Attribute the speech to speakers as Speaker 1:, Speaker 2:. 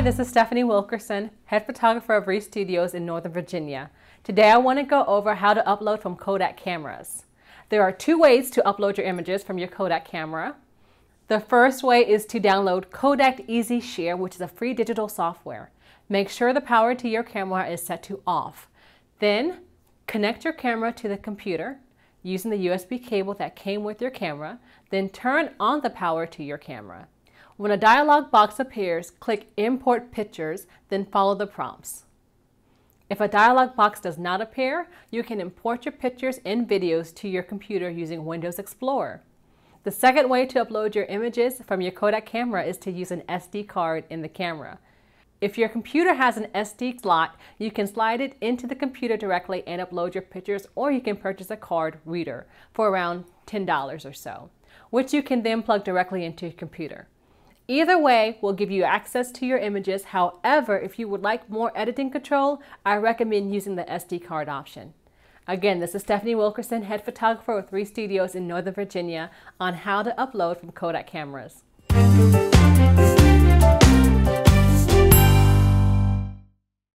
Speaker 1: Hi, this is Stephanie Wilkerson, head photographer of Reese Studios in Northern Virginia. Today I want to go over how to upload from Kodak cameras. There are two ways to upload your images from your Kodak camera. The first way is to download Kodak EasyShare, which is a free digital software. Make sure the power to your camera is set to off. Then connect your camera to the computer using the USB cable that came with your camera, then turn on the power to your camera. When a dialog box appears, click Import Pictures, then follow the prompts. If a dialog box does not appear, you can import your pictures and videos to your computer using Windows Explorer. The second way to upload your images from your Kodak camera is to use an SD card in the camera. If your computer has an SD slot, you can slide it into the computer directly and upload your pictures, or you can purchase a card reader for around $10 or so, which you can then plug directly into your computer. Either way will give you access to your images. However, if you would like more editing control, I recommend using the SD card option. Again, this is Stephanie Wilkerson, head photographer with Reese Studios in Northern Virginia on how to upload from Kodak cameras.